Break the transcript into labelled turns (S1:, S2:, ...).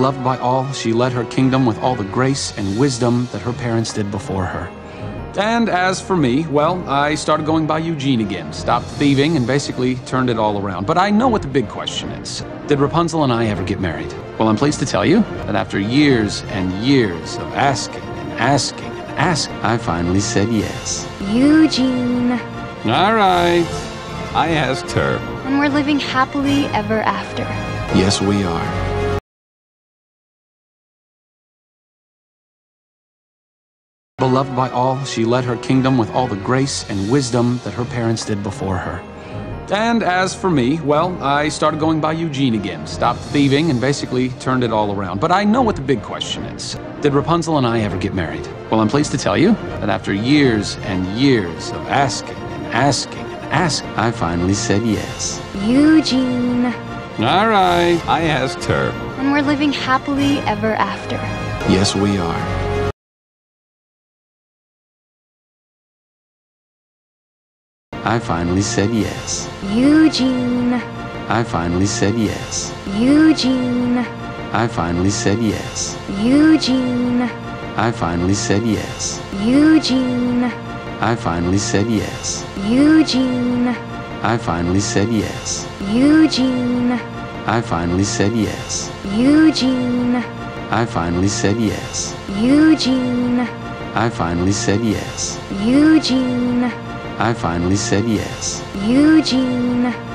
S1: Beloved by all, she led her kingdom with all the grace and wisdom that her parents did before her. And as for me, well, I started going by Eugene again, stopped thieving, and basically turned it all around. But I know what the big question is. Did Rapunzel and I ever get married? Well, I'm pleased to tell you that after years and years of asking and asking and asking, I finally said yes.
S2: Eugene.
S3: All right. I asked her.
S2: And we're living happily ever after.
S1: Yes, we are. Beloved by all, she led her kingdom with all the grace and wisdom that her parents did before her. And as for me, well, I started going by Eugene again, stopped thieving, and basically turned it all around. But I know what the big question is. Did Rapunzel and I ever get married? Well, I'm pleased to tell you that after years and years of asking and asking and asking, I finally said yes.
S2: Eugene.
S3: All right. I asked her.
S2: And we're living happily ever after.
S1: Yes, we are. I finally said yes.
S2: Eugene.
S1: I finally said yes.
S2: Eugene.
S1: I finally said yes.
S2: Eugene.
S1: I finally said yes.
S2: Eugene.
S1: I finally said yes.
S2: Eugene.
S1: I finally said yes.
S2: Eugene.
S1: I finally said yes.
S2: Eugene.
S1: I finally said yes.
S2: Eugene.
S1: I finally said yes.
S2: Eugene.
S1: I finally said yes.
S2: Eugene.